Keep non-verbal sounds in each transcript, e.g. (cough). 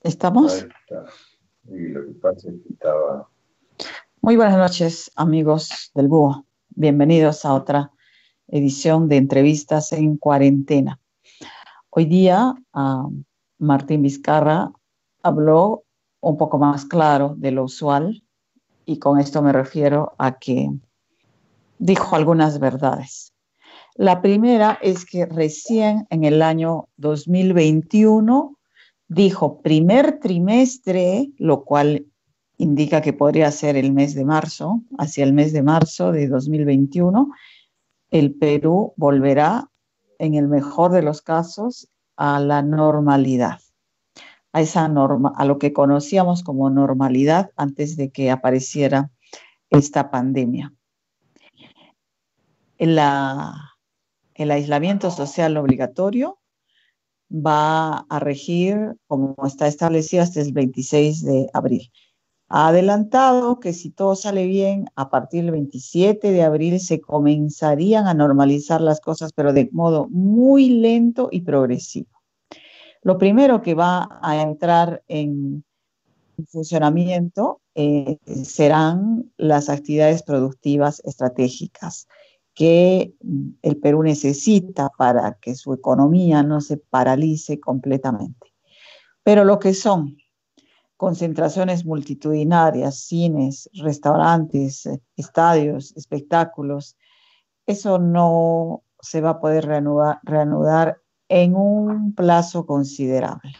¿Estamos? Muy buenas noches, amigos del Búho. Bienvenidos a otra edición de entrevistas en cuarentena. Hoy día Martín Vizcarra habló un poco más claro de lo usual y con esto me refiero a que dijo algunas verdades. La primera es que recién en el año 2021 dijo primer trimestre, lo cual indica que podría ser el mes de marzo, hacia el mes de marzo de 2021, el Perú volverá, en el mejor de los casos, a la normalidad, a esa norma, a lo que conocíamos como normalidad antes de que apareciera esta pandemia. El aislamiento social obligatorio va a regir como está establecido hasta el 26 de abril. Ha adelantado que si todo sale bien, a partir del 27 de abril se comenzarían a normalizar las cosas, pero de modo muy lento y progresivo. Lo primero que va a entrar en funcionamiento eh, serán las actividades productivas estratégicas que el Perú necesita para que su economía no se paralice completamente. Pero lo que son concentraciones multitudinarias, cines, restaurantes, estadios, espectáculos, eso no se va a poder reanudar, en un plazo considerable.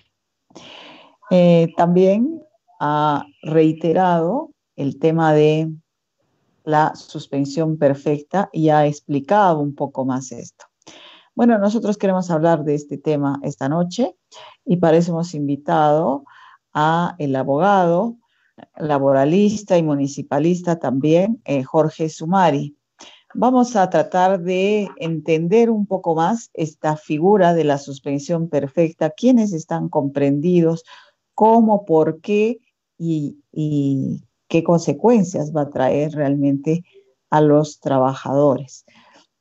Eh, también ha reiterado el tema de la suspensión perfecta y ha explicado un poco más esto. Bueno, nosotros queremos hablar de este tema esta noche y para eso hemos invitado a el abogado, laboralista y municipalista también, eh, Jorge Sumari. Vamos a tratar de entender un poco más esta figura de la suspensión perfecta, quiénes están comprendidos, cómo, por qué y, y qué consecuencias va a traer realmente a los trabajadores.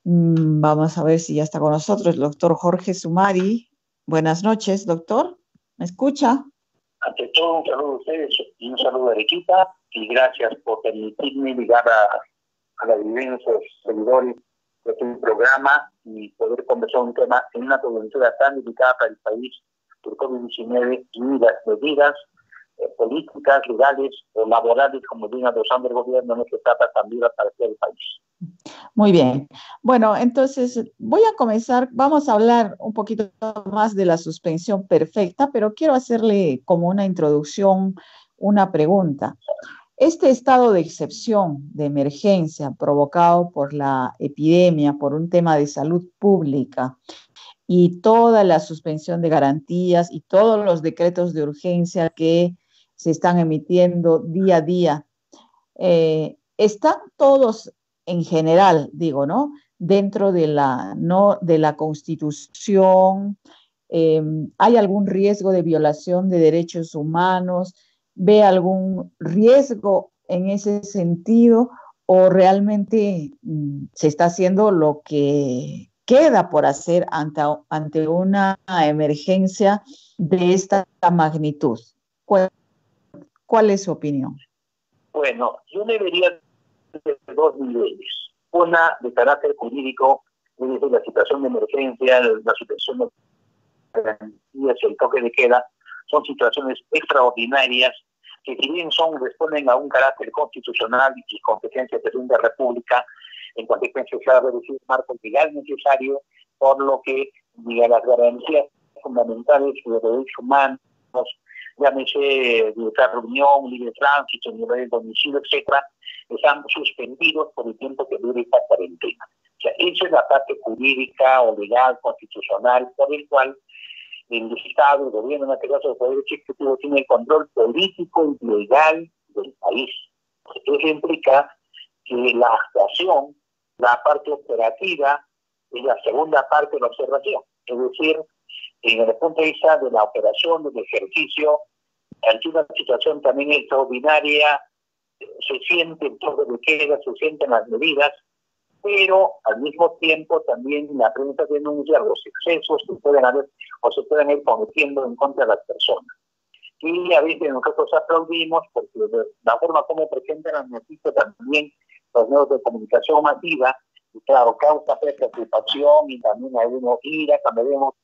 Mm, vamos a ver si ya está con nosotros el doctor Jorge Sumari. Buenas noches, doctor. ¿Me escucha? Ante todo, un saludo a ustedes y un saludo a Arequipa y gracias por permitirme llegar a, la vivencia de los seguidores de tu programa y poder conversar un tema en una coyuntura tan delicada para el país por COVID-19 y las medidas eh, políticas, legales o laborales, como viene adosando el gobierno en esta etapa también para el país. Muy bien. Bueno, entonces voy a comenzar, vamos a hablar un poquito más de la suspensión perfecta, pero quiero hacerle como una introducción una pregunta. Este estado de excepción, de emergencia provocado por la epidemia, por un tema de salud pública, y toda la suspensión de garantías y todos los decretos de urgencia que se están emitiendo día a día, eh, están todos en general, digo, ¿no? Dentro de la, no, de la Constitución, em, ¿hay algún riesgo de violación de derechos humanos? ¿Ve algún riesgo en ese sentido? ¿O realmente mm, se está haciendo lo que queda por hacer ante, ante una emergencia de esta magnitud? ¿Cuál es su opinión? Bueno, yo me vería de dos niveles. Una de carácter jurídico, es decir, la situación de emergencia, la situación de garantías el toque de queda, son situaciones extraordinarias que si bien son, responden a un carácter constitucional y competencia de la República, en consecuencia se ha reducido el marco legal necesario, por lo que diga, las garantías fundamentales de derechos humanos, llámese libertad de reunión, libre tránsito, nivel de domicilio, etcétera, están suspendidos por el tiempo que dure esta cuarentena. O sea, esa es la parte jurídica o legal, constitucional, por el cual el Estado, el gobierno, en este caso el Poder Ejecutivo, tiene el control político y legal del país. Eso implica que la actuación, la parte operativa, es la segunda parte de la observación. Es decir, en el punto de vista de la operación, del ejercicio, ante una situación también extraordinaria, se siente todo lo que queda, se sienten las medidas, pero al mismo tiempo también la prensa denuncia los excesos que pueden haber o se pueden ir cometiendo en contra de las personas. Y a veces nosotros aplaudimos porque la forma como presentan las noticias también los medios de comunicación masiva, y claro, causa preocupación y también una ira cuando vemos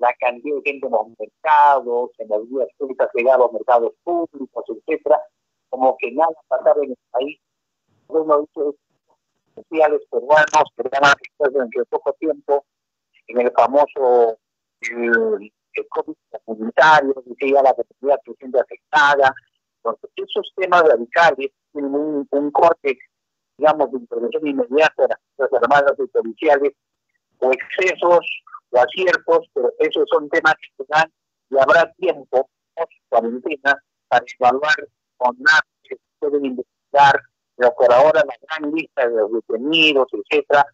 la cantidad de gente en los mercados, en las vías públicas llegar a los mercados públicos, etcétera, como que nada pasaba en el país. Uno dice sociales peruanos que van a dentro de poco tiempo en el famoso el, el COVID comunitario, que ya la comunidad se siente afectada. Entonces, esos temas radicales tienen un, un corte digamos, de intervención inmediata de las Fuerzas Armadas y policiales, o excesos o aciertos, pero esos son temas que dan y habrá tiempo, post cuarentena, para evaluar con nada que pueden investigar, pero por ahora la gran lista de los detenidos, etcétera,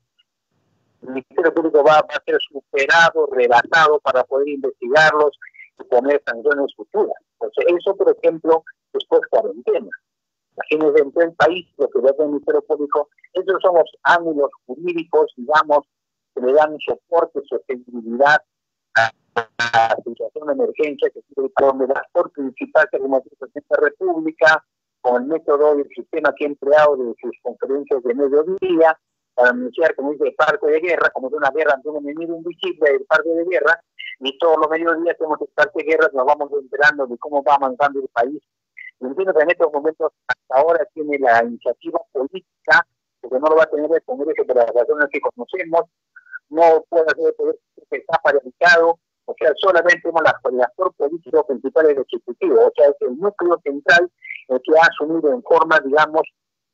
el Ministerio Público va, va a ser superado, rebasado para poder investigarlos y poner sanciones futuras. Entonces, eso, por ejemplo, después cuarentena quienes dentro del país, lo que ve el Ministerio Público, esos son los ángulos jurídicos, digamos, que le dan soporte, sostenibilidad a la situación de emergencia que tiene donde la actor principal que como la República, con el método y el sistema que ha empleado de sus conferencias de mediodía, para anunciar, como dice, el parque de guerra, como de una guerra ante un enemigo invisible, el parque de guerra, y todos los mediodías tenemos el parque de guerra, nos vamos enterando de cómo va avanzando el país. Entiendo que en estos momentos hasta ahora tiene la iniciativa política, porque no lo va a tener el Congreso por las razones que conocemos, no puede poder que está paralizado, o sea, solamente tenemos la, el actor político principal del Ejecutivo, o sea, es el núcleo central el que ha asumido en forma, digamos,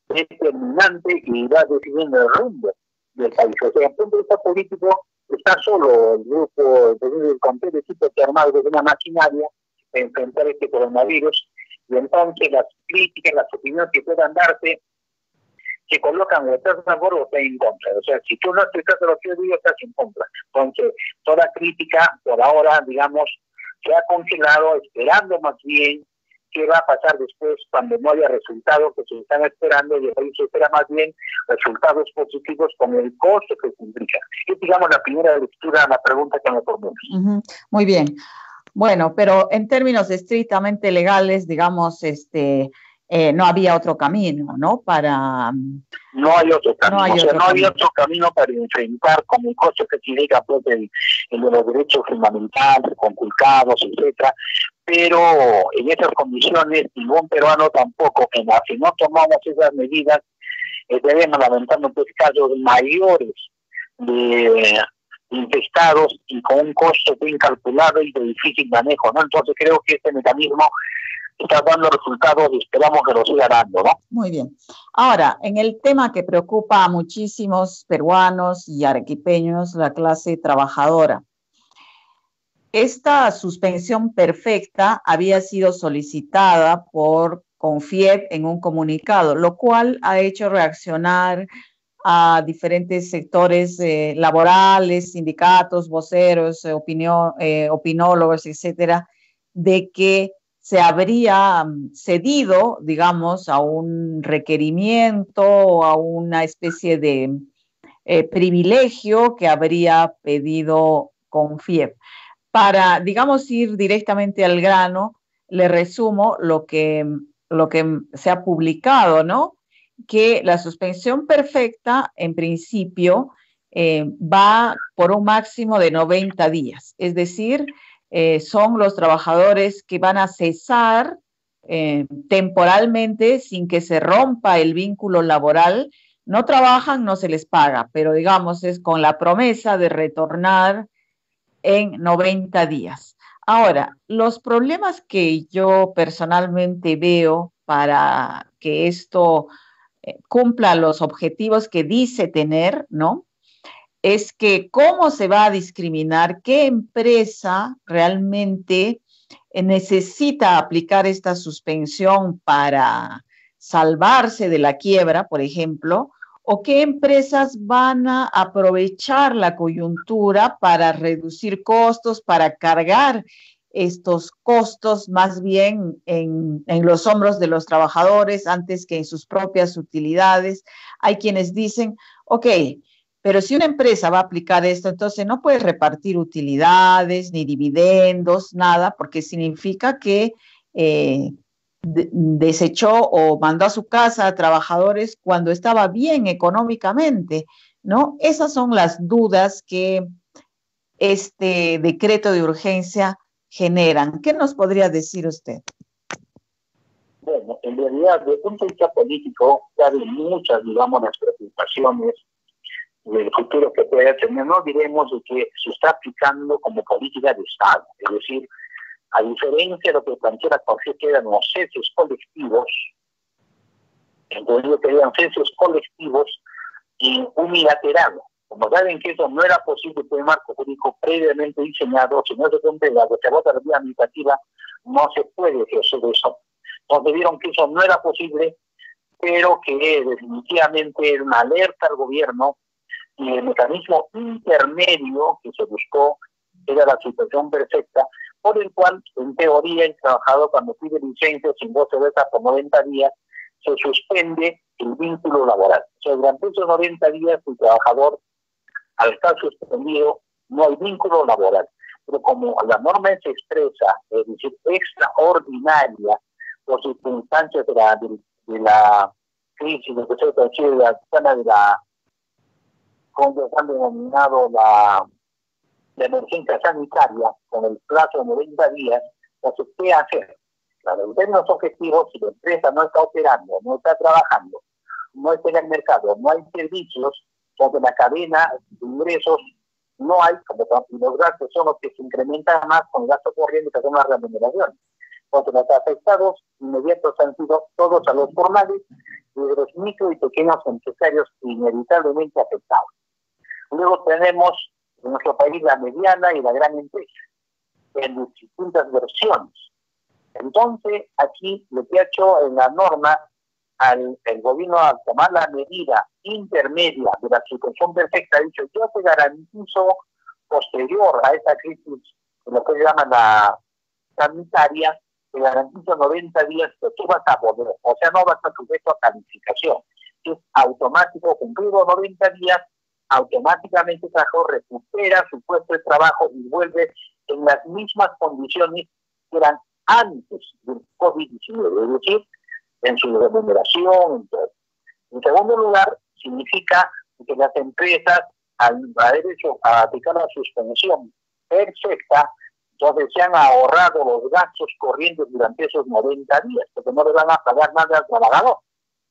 determinante y va decidiendo el rumbo del país. O sea, en el punto de vista político está solo el grupo, el de equipo armado de una maquinaria en enfrentar este coronavirus y entonces las críticas, las opiniones que puedan darse, se colocan o estás a favor estás en contra. O sea, si tú no de lo que yo digo, estás en contra. Entonces, toda crítica, por ahora, digamos, se ha congelado, esperando más bien qué va a pasar después cuando no haya resultados que se están esperando y ahí se espera más bien resultados positivos con el costo que implica. Es, digamos, la primera lectura a la pregunta que me ponemos. Muy bien. Bueno, pero en términos estrictamente legales, digamos, este, eh, no había otro camino, ¿no? Para mm, no hay otro camino, no, hay otro, no había otro camino para enfrentar con el costo que significa pues el, de los derechos fundamentales, conculcados, etcétera. Pero en esas condiciones ningún peruano tampoco, que si no tomamos esas medidas, eh, debemos lamentar pues casos mayores de infestados y con un costo bien calculado y de difícil manejo, ¿no? Entonces creo que este mecanismo está dando resultados y esperamos que lo siga dando, ¿no? Muy bien. Ahora, en el tema que preocupa a muchísimos peruanos y arequipeños, la clase trabajadora. Esta suspensión perfecta había sido solicitada por Confiep en un comunicado, lo cual ha hecho reaccionar a diferentes sectores eh, laborales, sindicatos, voceros, eh, opinión, eh, opinólogos, etcétera, de que se habría mm, cedido, digamos, a un requerimiento o a una especie de privilegio que habría pedido Confiep. Para, digamos, ir directamente al grano, le resumo lo que, lo que se ha publicado, ¿no? que la suspensión perfecta, en principio, eh, va por un máximo de 90 días. Es decir, eh, son los trabajadores que van a cesar eh, temporalmente sin que se rompa el vínculo laboral. No trabajan, no se les paga, pero digamos es con la promesa de retornar en 90 días. Ahora, los problemas que yo personalmente veo para que esto eh, cumpla los objetivos que dice tener, ¿no? Es que cómo se va a discriminar, qué empresa realmente necesita aplicar esta suspensión para salvarse de la quiebra, por ejemplo, o qué empresas van a aprovechar la coyuntura para reducir costos, para cargar estos costos más bien en, en, los hombros de los trabajadores antes que en sus propias utilidades. Hay quienes dicen, ok, pero si una empresa va a aplicar esto, entonces no puede repartir utilidades ni dividendos, nada, porque significa que eh, desechó o mandó a su casa a trabajadores cuando estaba bien económicamente, ¿no? Esas son las dudas que este decreto de urgencia generan. ¿Qué nos podría decir usted? Bueno, en realidad, desde el punto de vista político, hay muchas, digamos, las preocupaciones del futuro que puede tener. No diremos de que se está aplicando como política de Estado, es decir, a diferencia de lo que plantea la que eran los ceses colectivos, entonces que eran ceses colectivos y unilateral. Como saben que eso no era posible por el marco jurídico previamente diseñado, si no se cumple la reserva vía administrativa, no se puede ejercer eso. Entonces vieron que eso no era posible, pero que definitivamente era una alerta al gobierno y el mecanismo intermedio que se buscó era la situación perfecta por el cual, en teoría, el trabajador cuando pide licencia sin goce de esa por 90 días, se suspende el vínculo laboral. O sea, durante esos 90 días el trabajador, al estar suspendido, no hay vínculo laboral. Pero como la norma es expresa, es decir, extraordinaria, por circunstancias de la, de, la crisis, de la de la, como se han denominado la de emergencia sanitaria con el plazo de 90 días, entonces, ¿qué hacer? Para en términos objetivos, si la empresa no está operando, no está trabajando, no está en el mercado, no hay servicios, porque la cadena de ingresos no hay, como los gastos son los que se incrementan más con el gasto corriente que son las remuneraciones. Entonces, los afectados inmediatos han sido todos a los formales y los micro y pequeños empresarios inevitablemente afectados. Luego tenemos en nuestro país la mediana y la gran empresa, en distintas versiones. Entonces, aquí lo que ha hecho en la norma al el gobierno al tomar la medida intermedia de la situación perfecta, ha dicho, yo te garantizo posterior a esta crisis, lo que se llama la sanitaria, te garantizo 90 días que tú vas a poder, o sea, no vas a sujeto a calificación. Es automático, cumplido 90 días, automáticamente trabajador recupera su puesto de trabajo y vuelve en las mismas condiciones que eran antes del COVID-19, es decir, en su remuneración. En segundo lugar, significa que las empresas, al haber hecho, a aplicar la suspensión perfecta, entonces se han ahorrado los gastos corrientes durante esos 90 días, porque no le van a pagar nada al trabajador.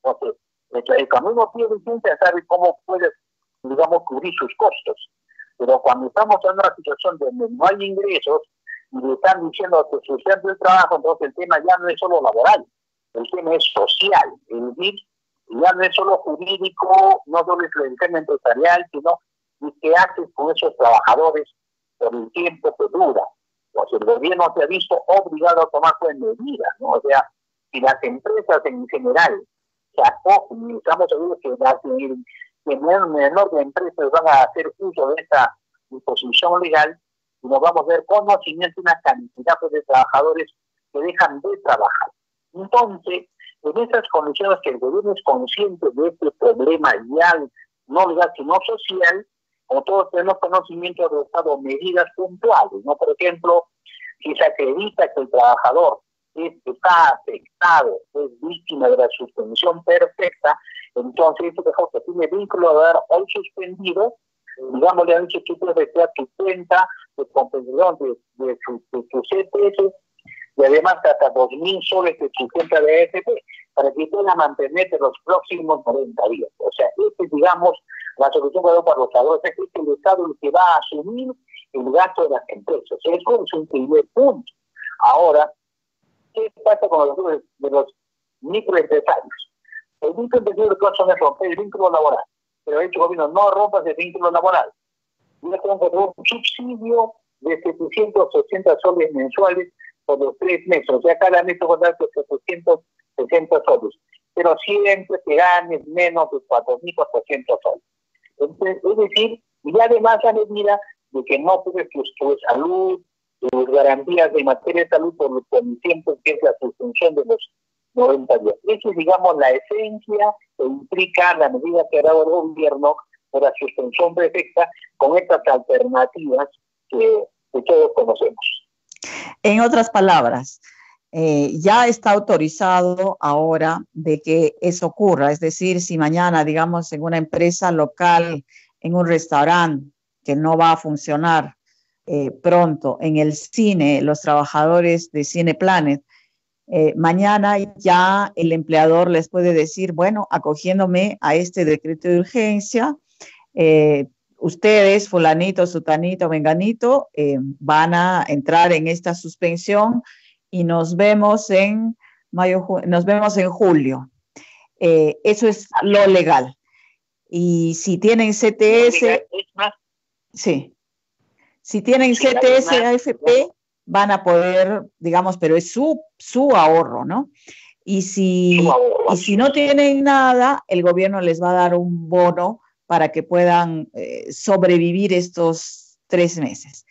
Entonces, el camino tiene que sabe cómo puede digamos, cubrir sus costos. Pero cuando estamos en una situación donde no hay ingresos y le están diciendo que sustento el trabajo, entonces el tema ya no es solo laboral, el tema es social, es decir, ya no es solo jurídico, no solo es el tema empresarial, sino y qué haces con esos trabajadores por el tiempo que dura. Pues el gobierno se ha visto obligado a tomar medidas, ¿no? O sea, si las empresas en general se acogen, estamos seguros que las, que menor de empresas van a hacer uso de esta disposición legal y nos vamos a ver conocimiento una cantidad de trabajadores que dejan de trabajar. Entonces, en esas condiciones que el gobierno es consciente de este problema ya no legal sino social, como todos tenemos conocimiento de Estado medidas puntuales, ¿no? Por ejemplo, si se acredita que el trabajador está afectado, es víctima de la suspensión perfecta, entonces ese que tiene vínculo a dar hoy suspendido, digamos, le han dicho que puede retirar tu cuenta de compensación de, de, su, de tu CPS y además hasta 2.000 soles de su cuenta de AFP para que pueda mantenerte los próximos 90 días. O sea, esta es, digamos, la solución que da para los trabajadores. Es que el Estado el que va a asumir el gasto de las empresas. Eso es un primer punto. Ahora, ¿Qué pasa con los de los microempresarios? El microempresario que son es romper el vínculo laboral. Pero ha dicho el gobierno, no rompas el vínculo laboral. Yo tengo que un subsidio de 760 soles mensuales por los tres meses. O sea, cada mes que dar 760 soles. Pero siempre que ganes menos de 4.400 soles. Entonces, es decir, y además a medida de que no puedes tu, tu salud, sus garantías de materia de salud por, el tiempo que es la suspensión de los 90 días. Esa es, digamos, la esencia que implica la medida que ha dado el gobierno por la suspensión perfecta con estas alternativas que, todos conocemos. En otras palabras, eh, ya está autorizado ahora de que eso ocurra. Es decir, si mañana, digamos, en una empresa local, en un restaurante que no va a funcionar eh, pronto, en el cine, los trabajadores de Cine Planet, eh, mañana ya el empleador les puede decir, bueno, acogiéndome a este decreto de urgencia, ustedes, fulanito, sutanito, venganito, van a entrar en esta suspensión y nos vemos en mayo, nos vemos en julio. Eh, eso es lo legal. Y si tienen CTS, sí, si tienen CTS AFP, van a poder, digamos, pero es su, su ahorro, ¿no? Y si, y si no tienen nada, el gobierno les va a dar un bono para que puedan eh, sobrevivir estos tres meses.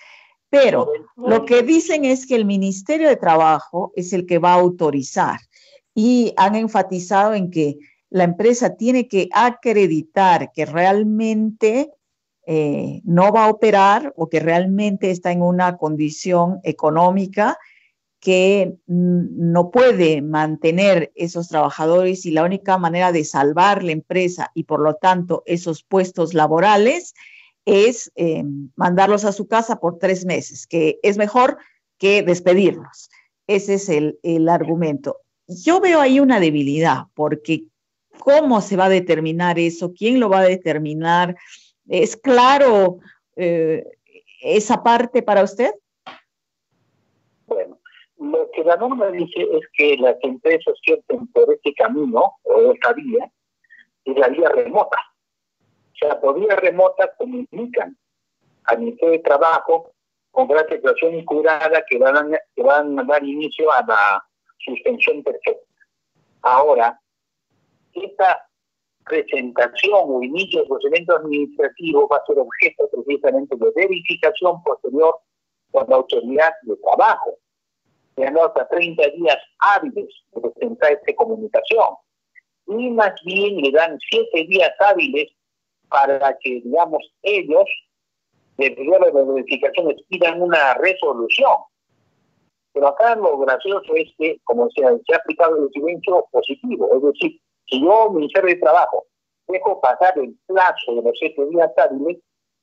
Pero lo que dicen es que el Ministerio de Trabajo es el que va a autorizar y han enfatizado en que la empresa tiene que acreditar que realmente eh, no va a operar o que realmente está en una condición económica que no puede mantener esos trabajadores y la única manera de salvar la empresa y por lo tanto esos puestos laborales es eh, mandarlos a su casa por tres meses, que es mejor que despedirlos. Ese es el, argumento. Yo veo ahí una debilidad, porque ¿cómo se va a determinar eso? ¿Quién lo va a determinar? ¿Es claro eh, esa parte para usted? Bueno, lo que la norma dice es que las empresas sienten por este camino o esta vía es la vía remota sea, por vía remota comunican al Ministerio de Trabajo con gran situación incurada que van, a, que van a dar inicio a la suspensión perfecta. Ahora, esta presentación o inicio del procedimiento administrativo va a ser objeto precisamente de verificación posterior por la autoridad de trabajo, no hasta 30 días hábiles de presentar esta comunicación. Y más bien le dan 7 días hábiles para que, digamos, ellos, de periodo de verificaciones, pidan una resolución. Pero acá lo gracioso es que, como se se ha aplicado el silencio positivo, es decir, si yo, Ministerio de Trabajo, dejo pasar el plazo de los siete días hábiles,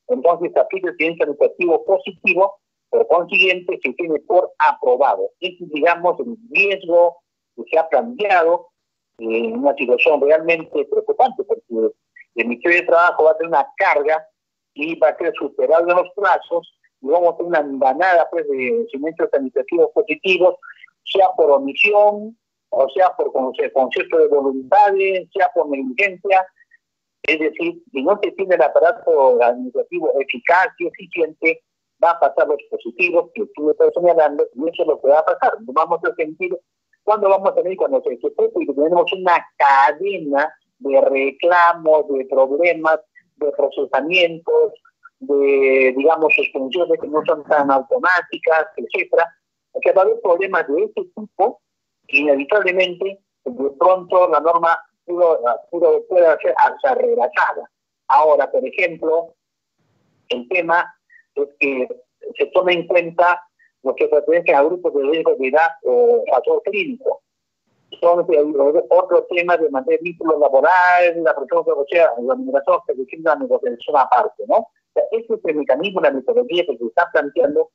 entonces aplica el silencio administrativo positivo, por consiguiente se tiene por aprobado. Este es, digamos, el riesgo que se ha planteado en una situación realmente preocupante, porque el Ministerio de Trabajo va a tener una carga y va a superado en los plazos y vamos a tener una embanada pues, de cimientos administrativos positivos, sea por omisión, o sea por concierto de voluntades, sea por negligencia. Es decir, si no se tiene el aparato administrativo eficaz y eficiente, va a pasar los positivos que tú estás señalando y eso es lo que va a pasar. Vamos a sentir cuando vamos a tener cuando se y tenemos una cadena de reclamos, de problemas, de procesamientos, de, digamos, suspensiones que no son tan automáticas, etcétera, que va a haber problemas de ese tipo, inevitablemente, de pronto la norma puede ser hasta rebasada. Ahora, por ejemplo, el tema es que se tome en cuenta lo que pertenece a grupos de riesgo de edad o factor clínico son otros temas de mantener vínculos laborales, la presión sea, la migración, que es una negociación aparte, ¿no? O sea, ese es el mecanismo, la metodología que se está planteando,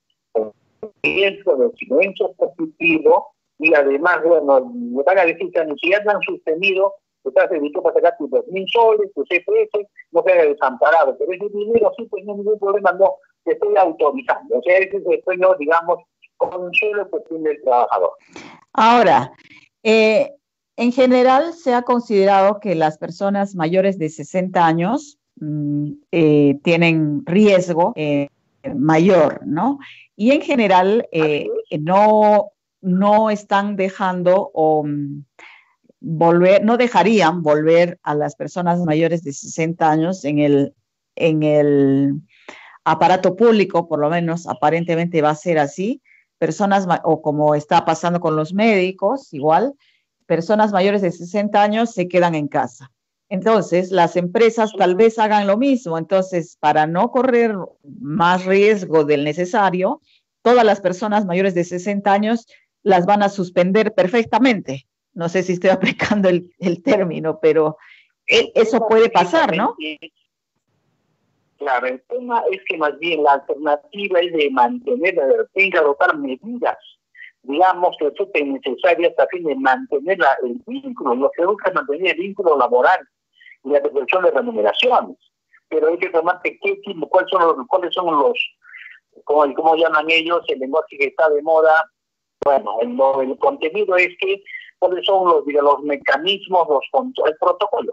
el del silencio positivo, y además, bueno, me van a decir que si ya han sostenido, estás evitó para sacar tus 2.000 soles, tus CPS, no queda desamparado, pero ese dinero sí, pues no hay ningún problema, no, te estoy autorizando. O sea, ese es el sueño, digamos, consuelo que tiene el trabajador. Ahora, eh, en general, se ha considerado que las personas mayores de 60 años mm, eh, tienen riesgo eh, mayor, ¿no? Y en general no, no están dejando o mm, volver, no dejarían volver a las personas mayores de 60 años en el, en el aparato público, por lo menos aparentemente va a ser así, personas, o como está pasando con los médicos, igual, personas mayores de 60 años se quedan en casa. Entonces, las empresas tal vez hagan lo mismo. Entonces, para no correr más riesgo del necesario, todas las personas mayores de 60 años las van a suspender perfectamente. No sé si estoy (laughs) aplicando el, término, pero e, eso puede pasar, ¿no? Claro, el tema es que más bien la alternativa es de mantener, de adoptar medidas, digamos, que son necesarias a fin de mantener el vínculo, lo que busca es mantener el vínculo laboral y la devolución de remuneraciones. Pero hay que tomar qué tipo, cuáles son los, cuáles son los, como, como llaman ellos, el lenguaje que está de moda. Bueno, el, el contenido es que cuáles son los, los mecanismos, los el protocolo,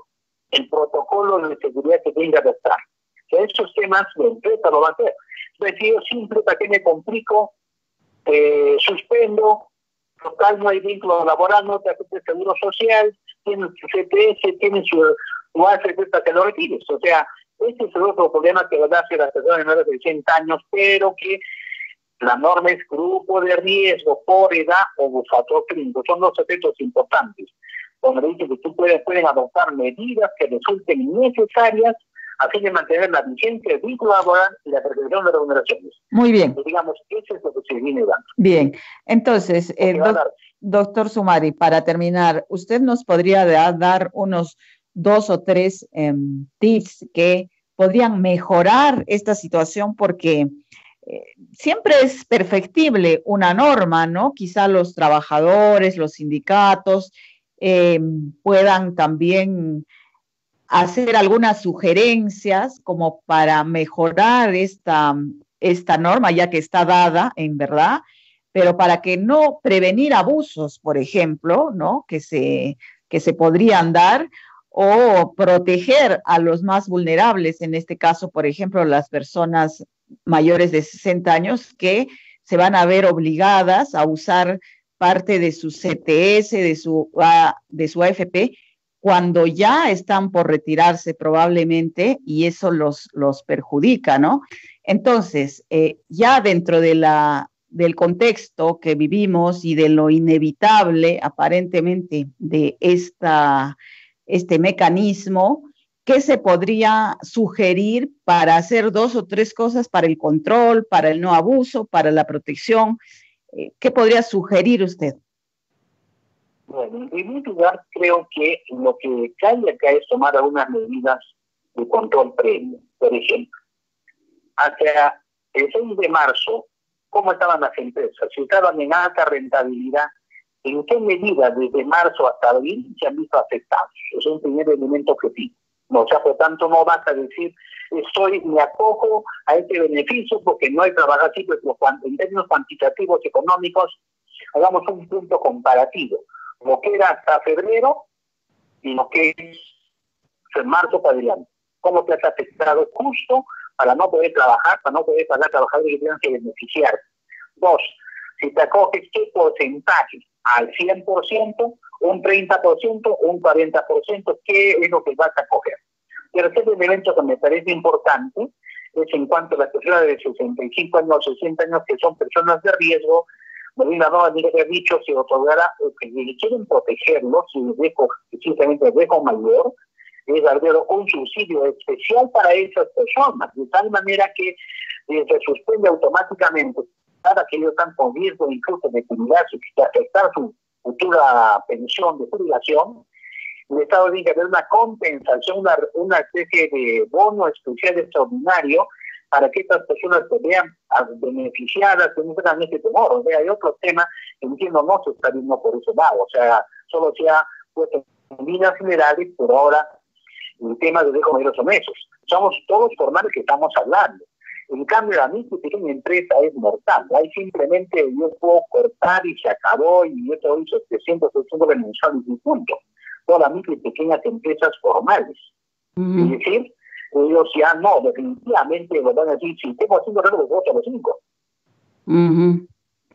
el protocolo de seguridad que tenga que estar. Que esos temas la empresa lo va a hacer. Entonces, yo siempre, ¿para qué me complico? Eh, suspendo, local no hay vínculo laboral, no te afecta el seguro social, tiene su CPS, tiene su o hace que lo retires. O sea, este es el otro problema que va a darse las personas menores de 60 años, pero que la norma es grupo de riesgo por edad o factor clínico. Son dos efectos importantes. Donde dice que tú puedes, pueden adoptar medidas que resulten necesarias a fin de mantener la vigencia del vínculo laboral y la protección de remuneraciones. Muy bien. digamos, eso es lo que se viene dando. Bien, entonces, eh, doctor Sumari, para terminar, ¿usted nos podría dar unos dos o tres em, tips que podrían mejorar esta situación porque eh, siempre es perfectible una norma, ¿no? Quizá los trabajadores, los sindicatos em, puedan también hacer algunas sugerencias como para mejorar esta, esta norma, ya que está dada, en verdad, pero para que no prevenir abusos, por ejemplo, ¿no? Que se, que se podrían dar, o proteger a los más vulnerables, en este caso, por ejemplo, las personas mayores de 60 años que se van a ver obligadas a usar parte de su CTS, de su, de su AFP, cuando ya están por retirarse probablemente y eso los, los perjudica, ¿no? Entonces, eh, ya dentro de la, del contexto que vivimos y de lo inevitable aparentemente de esta este mecanismo, ¿qué se podría sugerir para hacer dos o tres cosas para el control, para el no abuso, para la protección? Eh, ¿Qué podría sugerir usted? Bueno, en primer lugar, creo que lo que cae acá es tomar algunas medidas de control previo. Por ejemplo, hacia el 6 de marzo, ¿cómo estaban las empresas? Si estaban en alta rentabilidad, ¿En qué medida desde marzo hasta abril se han visto afectados? Es un primer elemento objetivo. O sea, por tanto, no basta decir, estoy, me acojo a este beneficio porque no hay trabajo así, pues en términos cuantitativos económicos, hagamos un punto comparativo. Lo que era hasta febrero y lo que es en marzo para adelante. ¿Cómo te has afectado justo para no poder trabajar, para no poder pagar trabajadores que tengan que beneficiar? Dos, si te acoges, ¿qué porcentaje? ¿Al 100%, un 30%, un 40%? ¿Qué es lo que vas a coger? Tercer elemento que me parece importante es en cuanto a las personas de 65 años, 60 años, que son personas de riesgo, Molina no había dicho se otorgará, que si quieren protegerlos, si dejo, simplemente dejo mayor, es dar un subsidio especial para esas personas, de tal manera que eh, se suspende automáticamente que ellos están con riesgo incluso de jubilarse, de afectar su futura pensión de jubilación, el Estado tiene que haber una compensación, una, una especie de bono especial extraordinario para que estas personas se vean beneficiadas no tengan este temor. O sea, hay otro tema que entiendo no se está viendo por ese lado. O sea, solo se ha puesto en líneas generales, pero ahora el tema de dejo meses. Somos todos formales que estamos hablando. En cambio, la micro y pequeña empresa es mortal. Ahí simplemente yo puedo cortar y se acabó y yo te doy 700, 800 mensuales y punto. Todas las micro y pequeñas empresas formales. Es decir, ellos ya no, definitivamente lo van a decir, si tengo cinco retos, los a los cinco.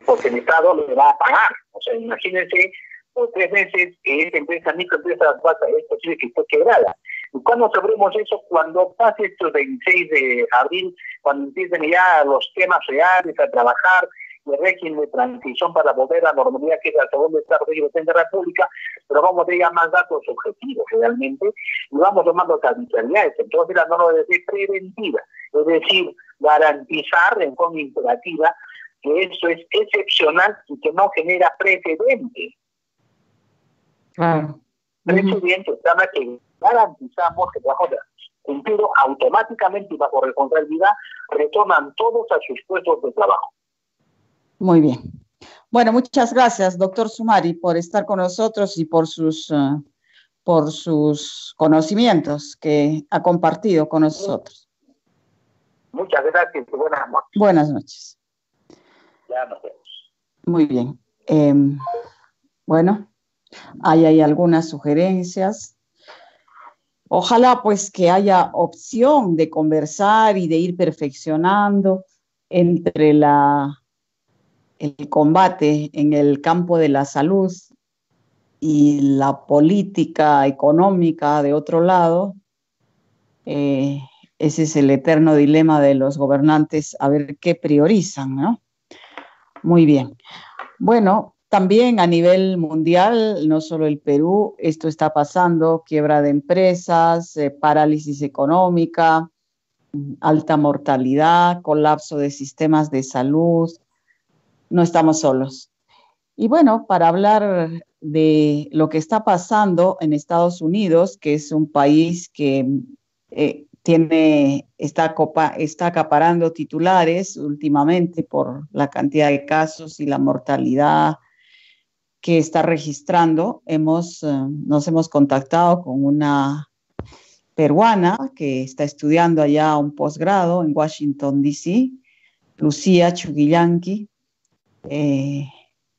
Porque el Estado le va a pagar. O sea, imagínense por tres meses que esa empresa, microempresa, va a es posible que esté quebrada. ¿Y cuándo sabremos eso? Cuando pase estos 26 de abril, cuando empiecen ya los temas reales a trabajar, el régimen de transición para volver a la normalidad, que es el segundo Estado de la República, pero vamos a tener más datos objetivos realmente, y vamos tomando arbitrariedades. Entonces la norma debe ser preventiva, es decir, garantizar en forma imperativa que eso es excepcional y que no genera precedentes. Claro. Precedentes, uh que garantizamos que bajo cumplido automáticamente y bajo responsabilidad retornan todos a sus puestos de trabajo. Muy bien. Bueno, muchas gracias, doctor Sumari, por estar con nosotros y por sus, eh, por sus conocimientos que ha compartido con nosotros. Muchas gracias y buenas noches. Buenas noches. Ya nos vemos. Muy bien. Em, bueno, ahí hay algunas sugerencias. Ojalá pues que haya opción de conversar y de ir perfeccionando entre el combate en el campo de la salud y la política económica de otro lado, eh, ese es el eterno dilema de los gobernantes, a ver qué priorizan, ¿no? Muy bien. Bueno, también a nivel mundial, no solo el Perú, esto está pasando, quiebra de empresas, eh, parálisis económica, alta mortalidad, colapso de sistemas de salud, no estamos solos. Y bueno, para hablar de lo que está pasando en Estados Unidos, que es un país que eh, tiene, está, copa, está acaparando titulares últimamente por la cantidad de casos y la mortalidad que está registrando, hemos, eh, nos hemos contactado con una peruana que está estudiando allá un posgrado en Washington, D.C., Lucía Chuguillanqui, eh,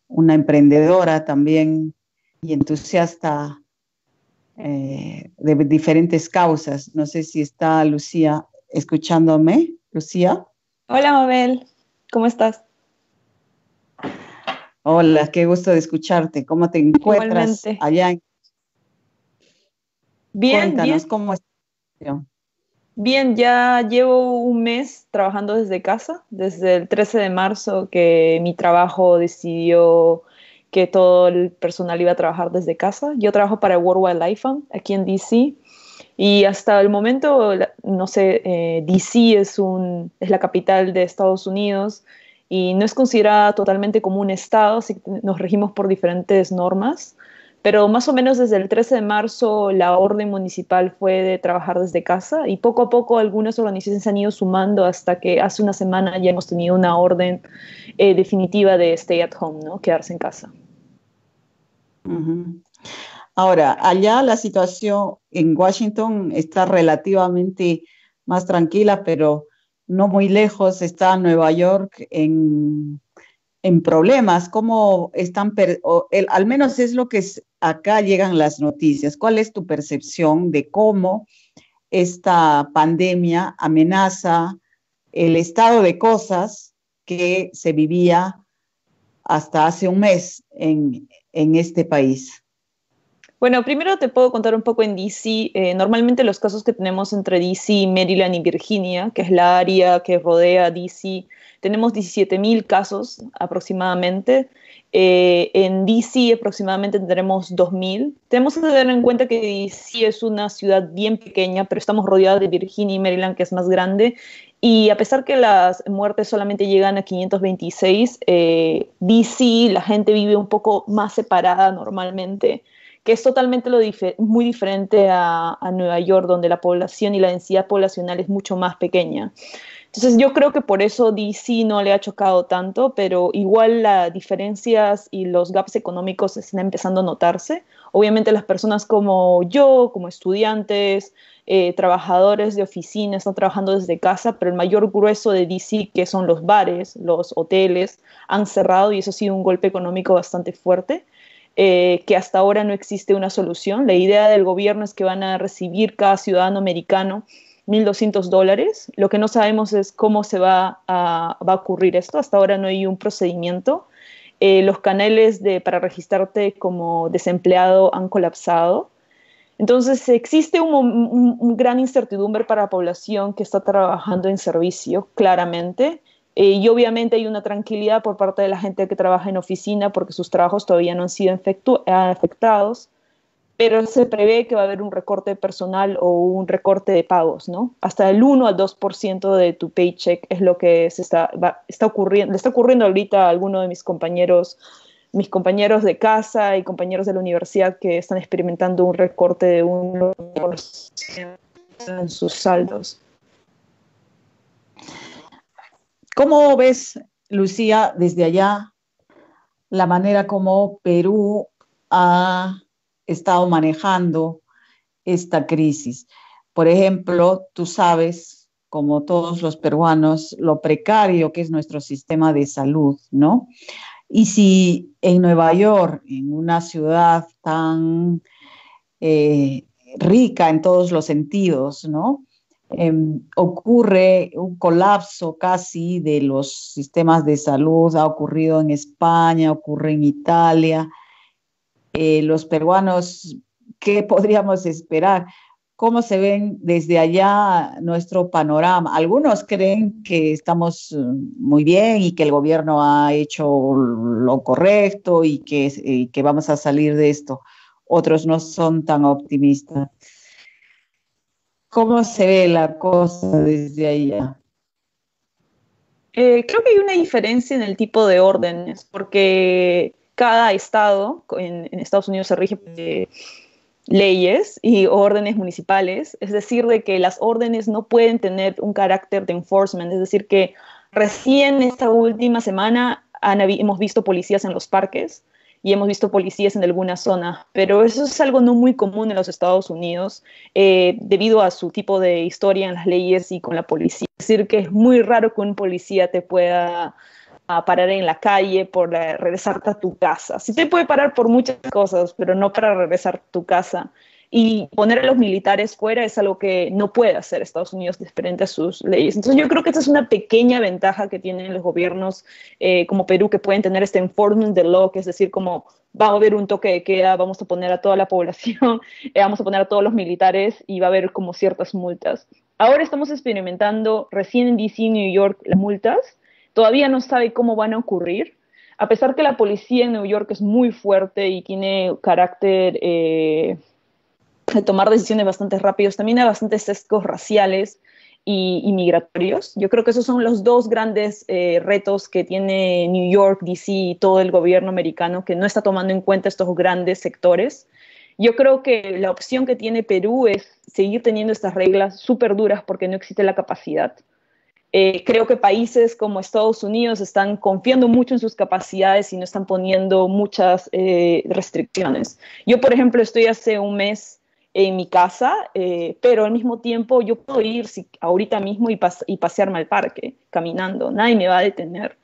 una emprendedora también y entusiasta eh, de diferentes causas. No sé si está Lucía escuchándome. Lucía. Hola, Mabel. ¿Cómo estás? Hola, qué gusto de escucharte. ¿Cómo te encuentras allá? Bien, Cuéntanos cómo estás. Bien, ya llevo un mes trabajando desde casa, desde el 13 de marzo que mi trabajo decidió que todo el personal iba a trabajar desde casa. Yo trabajo para World Wildlife Fund aquí en DC y hasta el momento, no sé, eh, DC es, un, es la capital de Estados Unidos y no es considerada totalmente como un estado, así que nos regimos por diferentes normas pero más o menos desde el 13 de marzo la orden municipal fue de trabajar desde casa y poco a poco algunas organizaciones se han ido sumando hasta que hace una semana ya hemos tenido una orden eh, definitiva de stay at home, ¿no? quedarse en casa. Ahora, allá la situación en Washington está relativamente más tranquila, pero no muy lejos está Nueva York en en problemas, cómo están, al menos es lo que acá llegan las noticias. ¿Cuál es tu percepción de cómo esta pandemia amenaza el estado de cosas que se vivía hasta hace un mes en, este país? Bueno, primero te puedo contar un poco en DC. Eh, normalmente los casos que tenemos entre DC, Maryland y Virginia, que es la área que rodea DC, tenemos 17.000 casos aproximadamente. Eh, en DC aproximadamente tendremos 2.000. Tenemos que tener en cuenta que DC es una ciudad bien pequeña, pero estamos rodeados de Virginia y Maryland, que es más grande. Y a pesar que las muertes solamente llegan a 526, eh, DC la gente vive un poco más separada normalmente que es totalmente muy diferente a, a, Nueva York, donde la población y la densidad poblacional es mucho más pequeña. Entonces yo creo que por eso DC no le ha chocado tanto, pero igual las diferencias y los gaps económicos están empezando a notarse. Obviamente las personas como yo, como estudiantes, eh, trabajadores de oficina están trabajando desde casa, pero el mayor grueso de DC, que son los bares, los hoteles, han cerrado y eso ha sido un golpe económico bastante fuerte. Eh, que hasta ahora no existe una solución. La idea del gobierno es que van a recibir cada ciudadano americano 1.200 dólares. Lo que no sabemos es cómo se va a, va a ocurrir esto. Hasta ahora no hay un procedimiento. Eh, los canales de, para registrarte como desempleado han colapsado. Entonces, existe un, gran incertidumbre para la población que está trabajando en servicio, claramente. Eh, y obviamente hay una tranquilidad por parte de la gente que trabaja en oficina porque sus trabajos todavía no han sido afectados pero se prevé que va a haber un recorte personal o un recorte de pagos, ¿no? Hasta el 1 al 2% de tu paycheck es lo que se está, está ocurriendo, le está ocurriendo ahorita a alguno de mis compañeros, mis compañeros de casa y compañeros de la universidad que están experimentando un recorte de 1% en sus saldos. ¿Cómo ves, Lucía, desde allá, la manera como Perú ha estado manejando esta crisis. Por ejemplo, tú sabes, como todos los peruanos, lo precario que es nuestro sistema de salud, ¿no? Y si en Nueva York, en una ciudad tan eh, rica en todos los sentidos, ¿no? Em, ocurre un colapso casi de los sistemas de salud, ha ocurrido en España, ocurre en Italia, eh, los peruanos, ¿qué (laughs) podríamos esperar? ¿Cómo se ven desde allá nuestro panorama? Algunos creen que estamos eh, muy bien y que el gobierno ha hecho lo correcto y que, que vamos a salir de esto. Otros no son tan optimistas. ¿Cómo se ve la cosa desde allá? Eh, creo que hay una diferencia en el tipo de órdenes, porque cada estado, en, Estados Unidos se rige de leyes y órdenes municipales, es decir, de que las órdenes no pueden tener un carácter de enforcement, es decir, que recién esta última semana hemos visto policías en los parques y hemos visto policías en algunas zonas, pero eso es algo no muy común en los Estados Unidos eh, debido a su tipo de historia en las leyes y con la policía. Es decir, que es muy raro que un policía te pueda a parar en la calle por regresarte a tu casa. Sí te puede parar por muchas cosas, pero no para regresar a tu casa. Y poner a los militares fuera es algo que no puede hacer Estados Unidos diferente a sus leyes. Entonces yo creo que esta es una pequeña ventaja que tienen los gobiernos eh, como Perú, que pueden tener este enforcement de law, que es decir, como va a haber un toque de queda, vamos a poner a toda la (laughs) población, eh, vamos a poner a todos los militares y va a haber como ciertas multas. Ahora estamos experimentando recién en DC, New York, las multas todavía no sabe cómo van a ocurrir. A pesar que la policía en Nueva York es muy fuerte y tiene carácter eh, de tomar decisiones bastante rápidos, también hay bastantes sesgos raciales y, migratorios. Yo creo que esos son los dos grandes eh, retos que tiene New York, DC y todo el gobierno americano, que no está tomando en cuenta estos grandes sectores. Yo creo que la opción que tiene Perú es seguir teniendo estas reglas súper duras porque no existe la capacidad. Eh, creo que países como Estados Unidos están confiando mucho en sus capacidades y no están poniendo muchas eh, restricciones. Yo, por ejemplo, estoy hace un mes en mi casa, eh, pero al mismo tiempo yo puedo ir ahorita mismo y, y, pasearme al parque caminando, nadie me va a detener.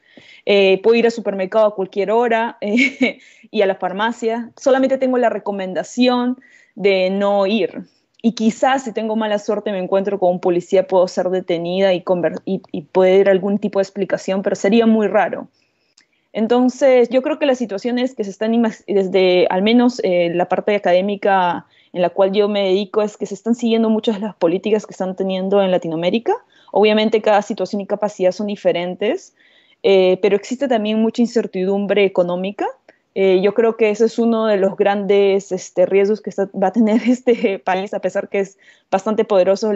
puedo ir al supermercado a cualquier hora (laughs) y a la farmacia, solamente tengo la recomendación de no ir. Y quizás si tengo mala suerte me encuentro con un policía, puedo ser detenida y, y, y poder algún tipo de explicación, pero sería muy raro. Entonces, yo creo que las situaciones que se están, desde al menos eh, la parte académica en la cual yo me dedico, es que se están siguiendo muchas de las políticas que están teniendo en Latinoamérica. Obviamente cada situación y capacidad son diferentes, eh, pero existe también mucha incertidumbre económica eh, yo creo que ese es uno de los grandes este, riesgos que va a tener (laughs) este país, a pesar que es bastante poderoso,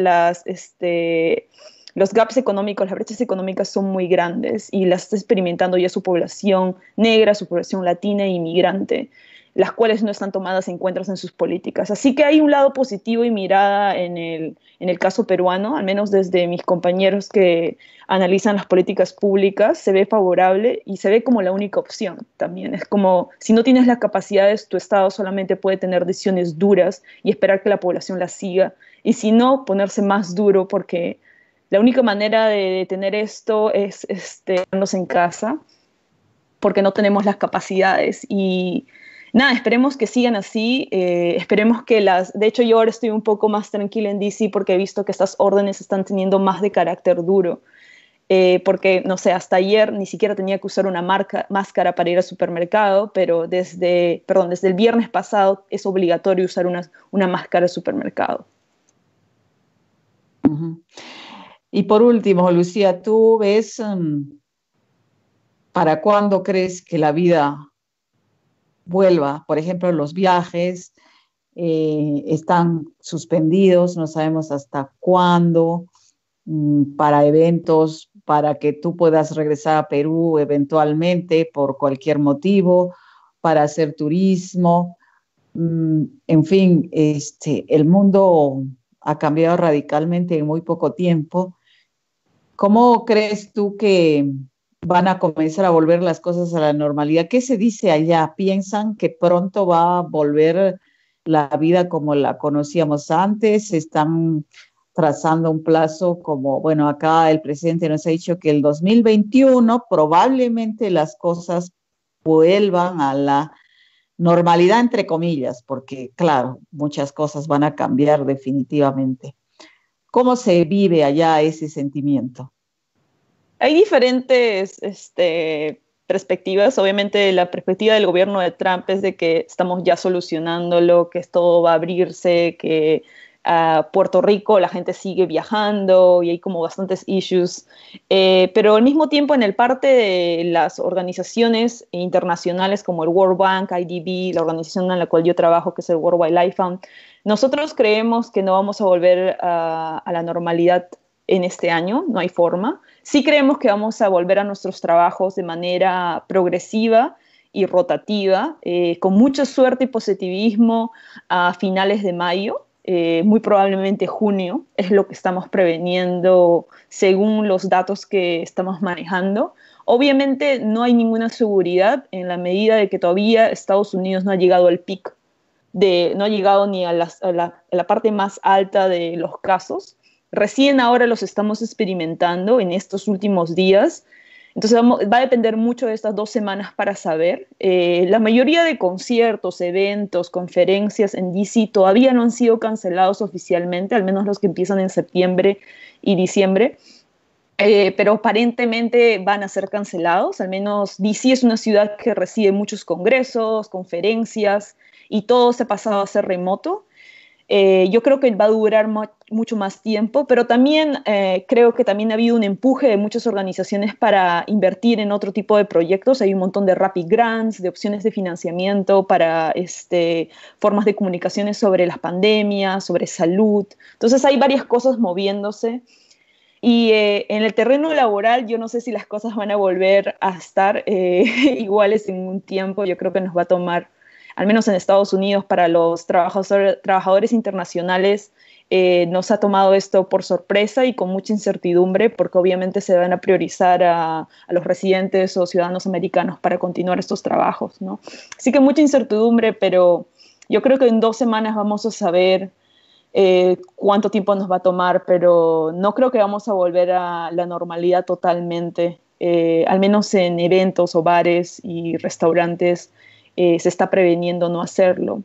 este, los gaps económicos, las brechas económicas son muy grandes y las está experimentando ya su población negra, su población latina e inmigrante las cuales no están tomadas en cuenta en sus políticas. Así que hay un lado positivo y mirada en el, en el caso peruano, al menos desde mis compañeros que analizan las políticas públicas, se ve favorable y se ve como la única opción también. Es como si no tienes las capacidades, tu Estado solamente puede tener decisiones duras y esperar que la población las siga. Y si no, ponerse más duro porque la única manera de detener esto es este, en casa porque no tenemos las capacidades y nada, esperemos que sigan así, eh, esperemos que las, de hecho yo ahora estoy un poco más tranquila en DC porque he visto que estas órdenes están teniendo más de carácter duro. eh, porque, no sé, hasta ayer ni siquiera tenía que usar una máscara para ir al supermercado, pero desde, perdón, desde el viernes pasado es obligatorio usar una, una máscara al supermercado. Y por último, Lucía, ¿tú ves um, para cuándo crees que la vida vuelva? Por ejemplo, los viajes eh, están suspendidos, no sabemos hasta cuándo, mm, para eventos, para que tú puedas regresar a Perú eventualmente por cualquier motivo, para hacer turismo. Mm, en fin, este, el mundo ha cambiado radicalmente en muy poco tiempo. ¿Cómo crees tú que van a comenzar a volver las cosas a la normalidad? ¿Qué se dice allá? ¿Piensan que pronto va a volver la vida como la conocíamos antes? ¿Están trazando un plazo como, bueno, acá el presidente nos ha dicho que el 2021 probablemente las cosas vuelvan a la normalidad entre comillas, porque claro, muchas cosas van a cambiar definitivamente. ¿Cómo se vive allá ese sentimiento? Hay diferentes este, perspectivas. Obviamente la perspectiva del gobierno de Trump es de que estamos ya solucionándolo, que todo va a abrirse, que a Puerto Rico la gente sigue viajando y hay como bastantes issues, eh, pero al mismo tiempo en el parte de las organizaciones internacionales como el World Bank, IDB, la organización en la cual yo trabajo que es el World Wildlife Fund, nosotros creemos que no vamos a volver a, la normalidad en este año, no hay forma. Sí creemos que vamos a volver a nuestros trabajos de manera progresiva y rotativa, eh, con mucha suerte y positivismo a finales de mayo. Eh, muy probablemente junio, es lo que estamos preveniendo según los datos que estamos manejando. Obviamente no hay ninguna seguridad en la medida de que todavía Estados Unidos no ha llegado al pic, de, no ha llegado ni a la parte más alta de los casos. Recién ahora los estamos experimentando en estos últimos días entonces va a depender mucho de estas dos semanas para saber. Eh, la mayoría de conciertos, eventos, conferencias en DC todavía no han sido cancelados oficialmente, al menos los que empiezan en septiembre y diciembre. Eh, pero aparentemente van a ser cancelados, al menos DC es una ciudad que recibe muchos congresos, conferencias y todo se ha pasado a ser remoto. Eh, yo creo que va a durar mucho más tiempo, pero también eh, creo que también ha habido un empuje de muchas organizaciones para invertir en otro tipo de proyectos. Hay un montón de rapid grants, de opciones de financiamiento para este, formas de comunicaciones sobre las pandemias, sobre salud. Entonces hay varias cosas moviéndose. Y eh, en el terreno laboral, yo no sé si las cosas van a volver a estar (laughs) iguales en un tiempo. Yo creo que nos va a tomar al menos en Estados Unidos, para los trabajadores, internacionales, eh, nos ha tomado esto por sorpresa y con mucha incertidumbre, porque obviamente se van a priorizar a, los residentes o ciudadanos americanos para continuar estos trabajos, ¿no? Así que mucha incertidumbre, pero yo creo que en dos semanas vamos a saber eh, cuánto tiempo nos va a tomar, pero no creo que vamos a volver a la normalidad totalmente, eh, al menos en eventos o bares y restaurantes eh, se está preveniendo no hacerlo.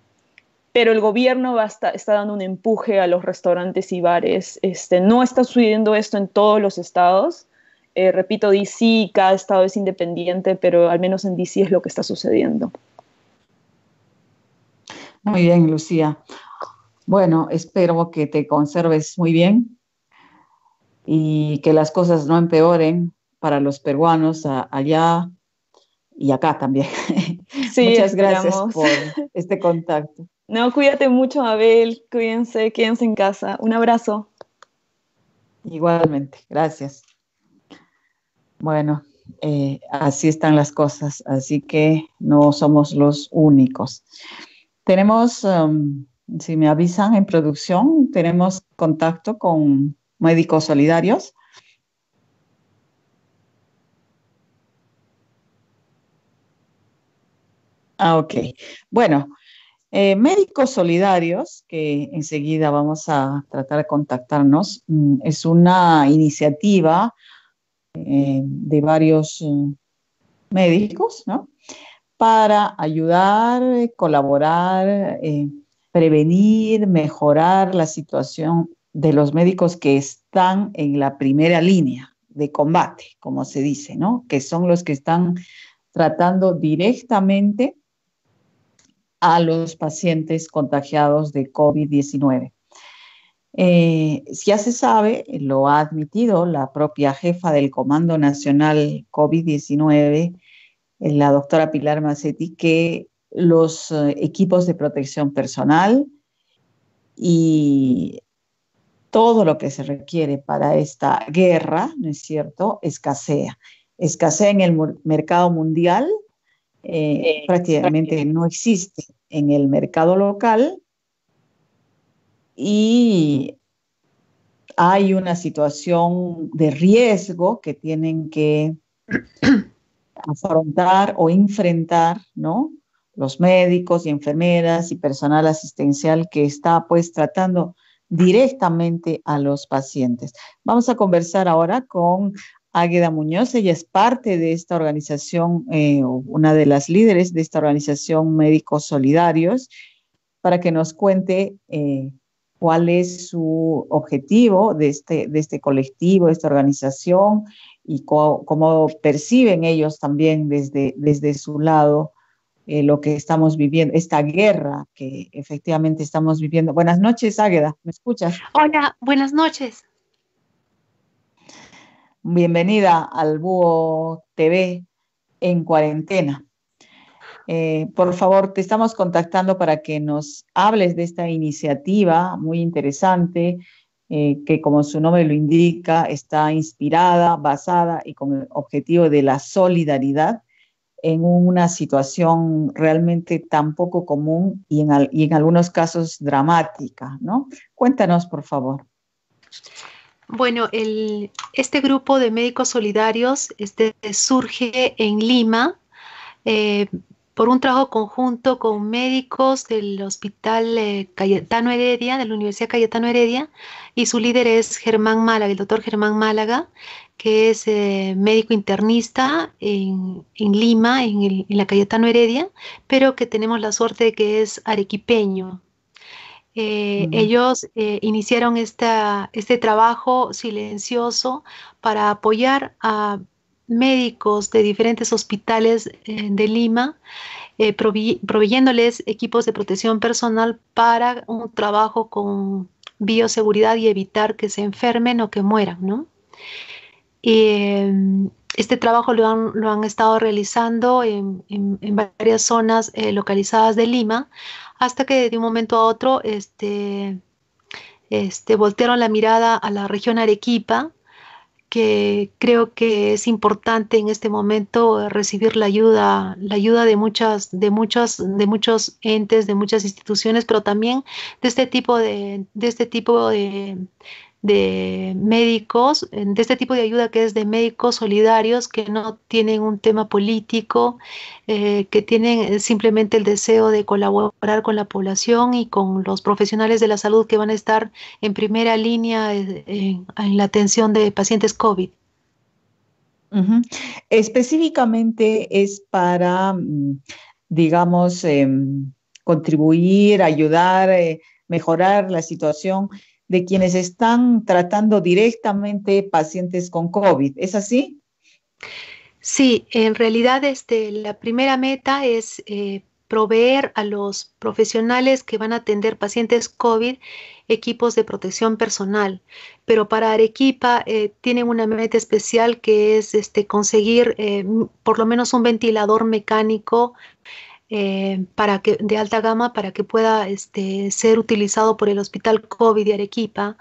Pero el gobierno está dando un empuje a los restaurantes y bares. Este, no está sucediendo esto en todos los estados. Eh, repito, DC, cada estado es independiente, pero al menos en DC es lo que está sucediendo. Muy bien, Lucía. Bueno, espero que te conserves muy bien y que las cosas no empeoren para los peruanos allá y acá también. (laughs) Muchas gracias por este contacto. No, cuídate mucho, Abel. Cuídense, quédense en casa. Un abrazo. Igualmente, gracias. Bueno, eh, así están las cosas, así que no somos los únicos. Tenemos, um, si me avisan en producción, tenemos contacto con médicos solidarios. Ah, ok. Bueno, eh, Médicos Solidarios, que enseguida vamos a tratar de contactarnos, mm, es una iniciativa eh, de varios mm, médicos, ¿no? Para ayudar, colaborar, eh, prevenir, mejorar la situación de los médicos que están en la primera línea, de combate, como se dice, ¿no? Que son los que están tratando directamente a los pacientes contagiados de COVID-19. Eh, ya se sabe, lo ha admitido la propia jefa del Comando Nacional COVID-19, eh, la doctora Pilar Macetti, que los eh, equipos de protección personal y todo lo que se requiere para esta guerra, ¿no es cierto?, escasea. Escasea en el mercado mundial, prácticamente no existe en el mercado local y hay una situación de riesgo que tienen que (coughs) afrontar o enfrentar, ¿no? Los médicos y enfermeras y personal asistencial que está pues tratando directamente a los pacientes. Vamos a conversar ahora con Águeda Muñoz, ella es parte de esta organización, eh, una de las líderes de esta organización Médicos Solidarios, para que nos cuente eh, cuál es su objetivo de este, de este colectivo, de esta organización y cómo, perciben ellos también desde, desde su lado eh, lo que estamos viviendo, esta guerra que efectivamente estamos viviendo. Buenas noches, Águeda, ¿me escuchas? Hola, buenas noches. Bienvenida al Búho TV en cuarentena. Eh, por favor, te estamos contactando para que nos hables de esta iniciativa muy interesante, eh, que como su nombre lo indica, está inspirada, basada y con el objetivo de la solidaridad en una situación realmente tan poco común y en, y en algunos casos dramática, ¿no? Cuéntanos, por favor. Bueno, este grupo de médicos solidarios este, surge en Lima eh, por un trabajo conjunto con médicos del Hospital eh, Cayetano Heredia, de la Universidad Cayetano Heredia, y su líder es Germán Málaga, el doctor Germán Málaga, que es eh, médico internista en, Lima, en, la Cayetano Heredia, pero que tenemos la suerte de que es arequipeño, eh, ellos eh, iniciaron este trabajo silencioso para apoyar a médicos de diferentes hospitales eh, de Lima, proveyéndoles equipos de protección personal para un trabajo con bioseguridad y evitar que se enfermen o que mueran, ¿no? este trabajo lo han, estado realizando en varias zonas localizadas de Lima, hasta que de un momento a otro este, este, voltearon la mirada a la región Arequipa, que creo que es importante en este momento recibir la ayuda, la ayuda de muchas, de muchos, de muchos entes, de muchas instituciones, pero también de este tipo de, de este tipo de, de médicos, de este tipo de ayuda que es de médicos solidarios que no tienen un tema político, eh, que tienen simplemente el deseo de colaborar con la población y con los profesionales de la salud que van a estar en primera línea eh, en, la atención de pacientes COVID. Específicamente es para, mm, digamos, em, contribuir, ayudar, eh, mejorar la situación de quienes están tratando directamente pacientes con COVID. ¿Es así? Sí, en realidad este, la primera meta es eh, proveer a los profesionales que van a atender pacientes COVID equipos de protección personal. Pero para Arequipa eh, tienen una meta especial que es este, conseguir eh, por lo menos un ventilador mecánico eh, para que, de alta gama para que pueda este, ser utilizado por el Hospital COVID de Arequipa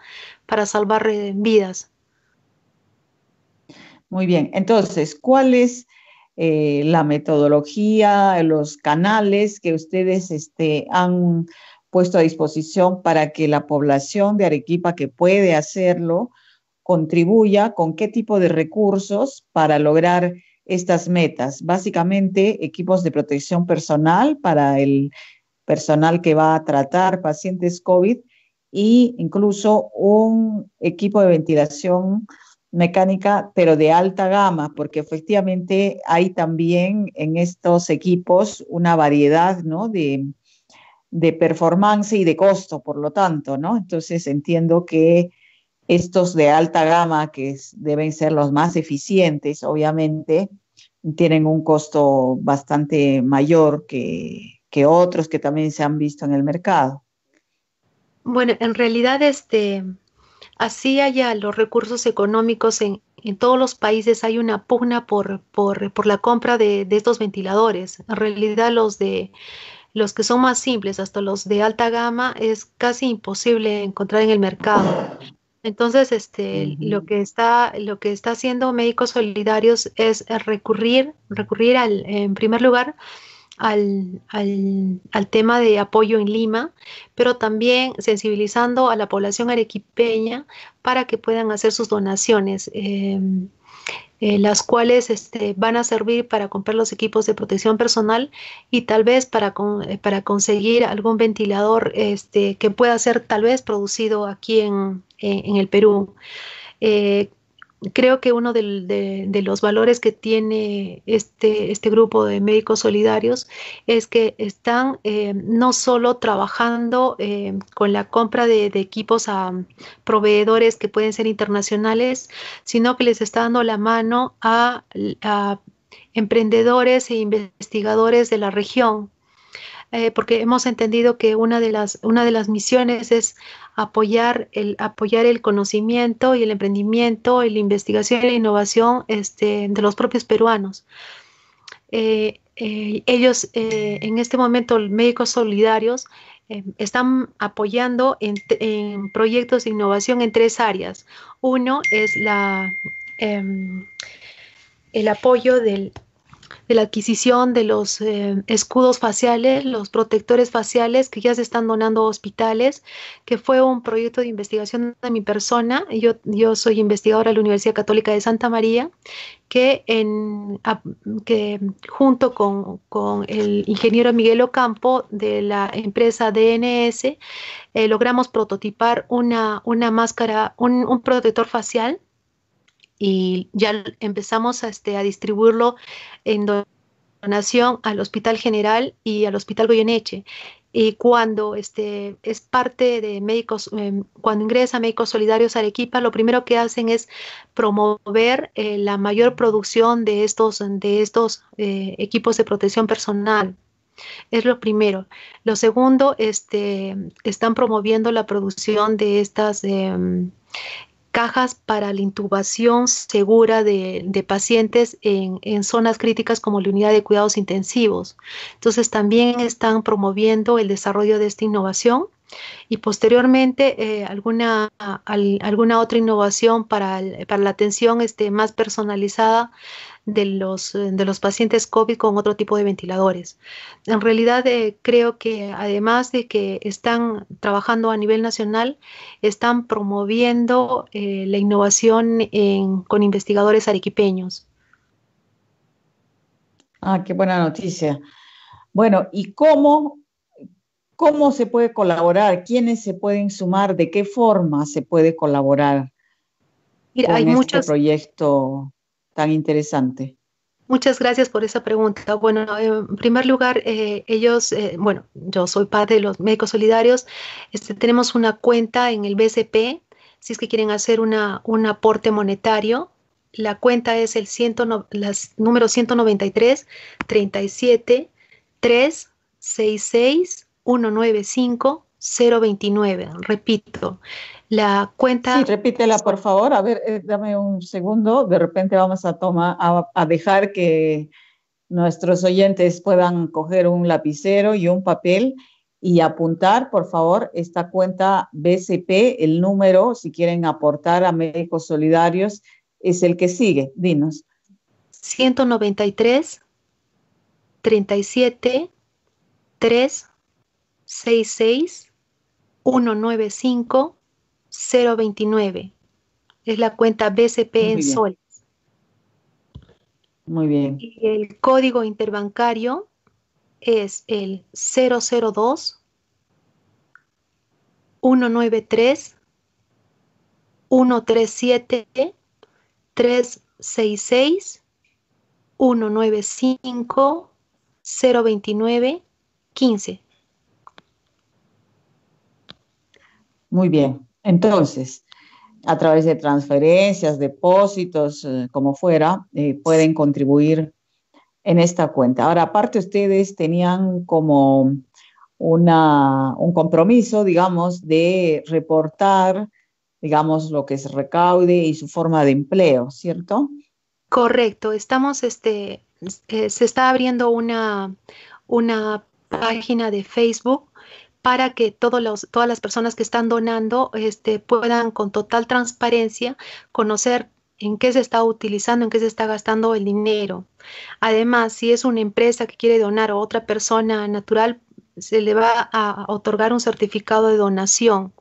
para salvar eh, vidas. Muy bien, entonces, ¿cuál es eh, la metodología, los canales que ustedes este, han puesto a disposición para que la población de Arequipa que puede hacerlo contribuya con qué tipo de recursos para lograr estas metas. Básicamente, equipos de protección personal para el personal que va a tratar pacientes COVID e incluso un equipo de ventilación mecánica, pero de alta gama, porque efectivamente hay también en estos equipos una variedad ¿no? de, de performance y de costo, por lo tanto, ¿no? Entonces entiendo que estos de alta gama, que deben ser los más eficientes, obviamente, tienen un costo bastante mayor que, otros que también se han visto en el mercado. Bueno, en realidad, este, así haya los recursos económicos en, todos los países hay una pugna por, por, por la compra de, de, estos ventiladores. En realidad los de los que son más simples, hasta los de alta gama, es casi imposible encontrar en el mercado. Entonces, este, lo que está, lo que está haciendo Médicos Solidarios es recurrir, recurrir al, en primer lugar, al, al, tema de apoyo en Lima, pero también sensibilizando a la población arequipeña para que puedan hacer sus donaciones. Em, eh, las cuales este, van a servir para comprar los equipos de protección personal y tal vez para, eh, conseguir algún ventilador este, que pueda ser tal vez producido aquí en, en el Perú. Eh, creo que uno de, los valores que tiene este, este grupo de médicos solidarios es que están eh, no solo trabajando eh, con la compra de, equipos a proveedores que pueden ser internacionales, sino que les está dando la mano a, a emprendedores e investigadores de la región eh, porque hemos entendido que una de las, una de las misiones es apoyar el, apoyar el conocimiento y el emprendimiento y la investigación y la innovación este, de los propios peruanos. Eh, eh, ellos en este momento, médicos solidarios, están apoyando en, en, proyectos de innovación en tres áreas. Uno es la, em, el apoyo del de la adquisición de los eh, escudos faciales, los protectores faciales que ya se están donando a hospitales, que fue un proyecto de investigación de mi persona. Yo, yo soy investigadora de la Universidad Católica de Santa María, que, en, que junto con, con, el ingeniero Miguel Ocampo de la empresa DNS, eh, logramos prototipar una, una máscara, un, un protector facial y ya empezamos a, este, a distribuirlo en donación al Hospital General y al Hospital Goyeneche. Y cuando este, es parte de médicos, em, cuando ingresa Médicos Solidarios Arequipa, lo primero que hacen es promover eh, la mayor producción de estos, de estos eh, equipos de protección personal. Es lo primero. Lo segundo, este, están promoviendo la producción de estas em, cajas para la intubación segura de, pacientes en, zonas críticas como la unidad de cuidados intensivos. Entonces también están promoviendo el desarrollo de esta innovación y posteriormente eh, alguna, alguna otra innovación para, para la atención este, más personalizada de los, eh, de los pacientes COVID con otro tipo de ventiladores. En realidad eh, creo que además de que están trabajando a nivel nacional, están promoviendo eh, la innovación con investigadores arequipeños. Ah, qué buena noticia. Bueno, ¿y cómo, cómo se puede colaborar? ¿Quiénes se pueden sumar? ¿De qué forma se puede colaborar Mira, con hay este muchos proyecto tan interesante? Muchas gracias por esa pregunta. Bueno, en primer lugar, eh, ellos, eh, bueno, yo soy parte de los médicos solidarios, este, tenemos una cuenta en el BCP, si es que quieren hacer una, un aporte monetario. La cuenta es el ciento, las, número 193 37 366 195 029. Repito, la cuenta. Sí, repítela, por favor. A ver, eh, dame un segundo. De repente vamos a, tomar, a, dejar que nuestros oyentes puedan coger un lapicero y un papel y apuntar, por favor, esta cuenta BCP, el número, si quieren aportar a Médicos Solidarios, es el que sigue. Dinos. 193 37 366 195 029. Es la cuenta BCP en soles. Muy bien. Y el código interbancario es el 002 193 137 366 195 029 15. Muy bien. Entonces, a través de transferencias, depósitos, eh, como fuera, eh, pueden contribuir en esta cuenta. Ahora, aparte, ustedes tenían como una, un compromiso, digamos, de reportar, digamos, lo que es recaude y su forma de empleo, ¿cierto? Correcto. Estamos, este, eh, se está abriendo una, una página de Facebook para que todos los, todas las personas que están donando este, puedan con total transparencia conocer en qué se está utilizando, en qué se está gastando el dinero. Además, si es una empresa que quiere donar a otra persona natural, se le va a otorgar un certificado de donación.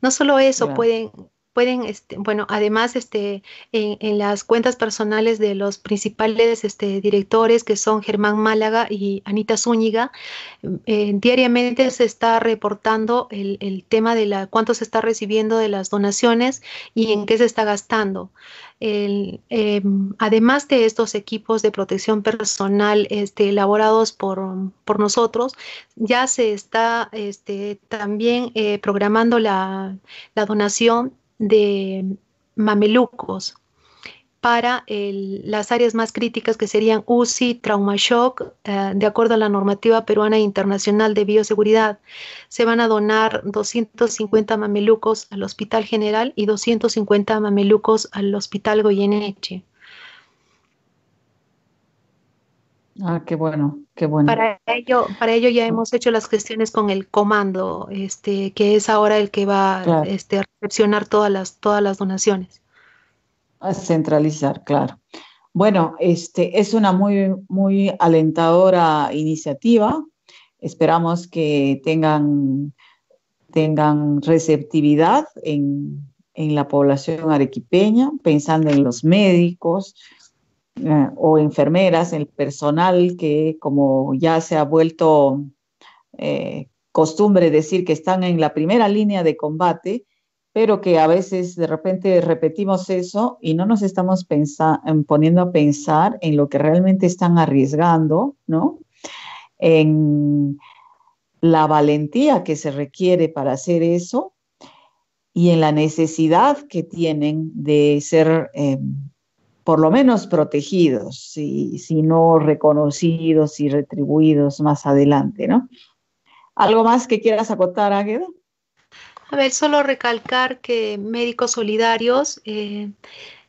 No solo eso, pueden, pueden, este, bueno, además, este, en, las cuentas personales de los principales este, directores, que son Germán Málaga y Anita Zúñiga, diariamente se está reportando el, tema de la, cuánto se está recibiendo de las donaciones y en qué se está gastando. El, em, además de estos equipos de protección personal este, elaborados por, por nosotros, ya se está este, también eh, programando la, la donación de mamelucos para las áreas más críticas que serían UCI, trauma shock, eh, de acuerdo a la normativa peruana e internacional de bioseguridad. Se van a donar 250 mamelucos al Hospital General y 250 mamelucos al Hospital Goyeneche. Ah, qué bueno, qué bueno. Para ello, para ello ya hemos hecho las gestiones con el comando, este, que es ahora el que va este, a recepcionar todas las, todas las donaciones. A centralizar, claro. Bueno, este es una muy, muy alentadora iniciativa. Esperamos que tengan, tengan receptividad en, en la población arequipeña, pensando en los médicos, o enfermeras, el personal que como ya se ha vuelto eh, costumbre decir que están en la primera línea de combate, pero que a veces de repente repetimos eso y no nos estamos poniendo a pensar en lo que realmente están arriesgando, ¿no? En la valentía que se requiere para hacer eso y en la necesidad que tienen de ser eh, por lo menos protegidos, si, si no reconocidos y retribuidos más adelante, ¿no? ¿Algo más que quieras acotar, Águeda? A ver, solo recalcar que Médicos Solidarios eh,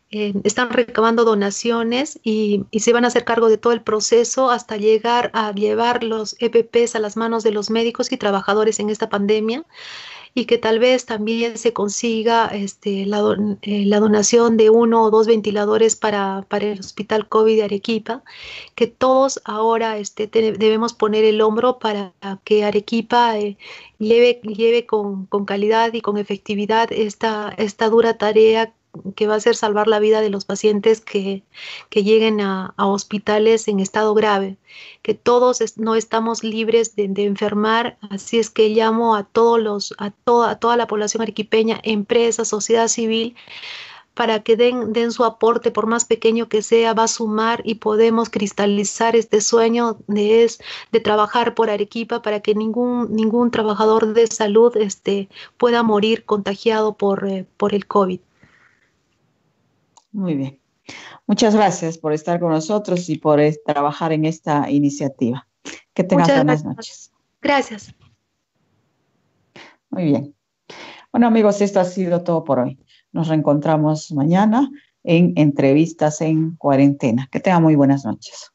eh, están recabando donaciones y, y, se van a hacer cargo de todo el proceso hasta llegar a llevar los EPPs a las manos de los médicos y trabajadores en esta pandemia y que tal vez también se consiga este, la, eh, la, donación de uno o dos ventiladores para, para, el Hospital COVID de Arequipa, que todos ahora este, debemos poner el hombro para que Arequipa eh, lleve, lleve con, con, calidad y con efectividad esta, esta dura tarea que va a ser salvar la vida de los pacientes que, lleguen a, hospitales en estado grave, que todos no estamos libres de, enfermar, así es que llamo a todos los, a toda, toda la población arequipeña, empresas, sociedad civil, para que den, den su aporte, por más pequeño que sea, va a sumar y podemos cristalizar este sueño de, es, de trabajar por Arequipa para que ningún, ningún trabajador de salud este, pueda morir contagiado por, eh, por el COVID. Muy bien. Muchas gracias por estar con nosotros y por trabajar en esta iniciativa. Que tengas buenas noches. Gracias. Muy bien. Bueno, amigos, esto ha sido todo por hoy. Nos reencontramos mañana en entrevistas en cuarentena. Que tengan muy buenas noches.